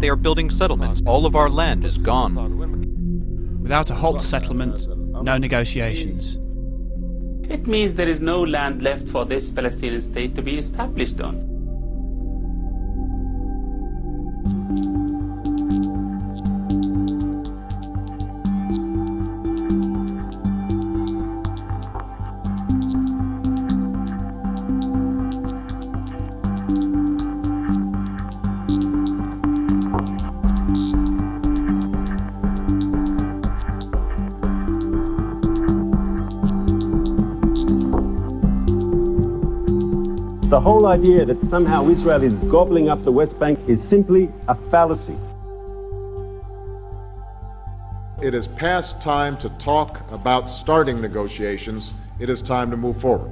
They are building settlements. All of our land is gone. Without a halt settlement, no negotiations. It means there is no land left for this Palestinian state to be established on. The whole idea that somehow Israel is gobbling up the West Bank is simply a fallacy. It is past time to talk about starting negotiations. It is time to move forward.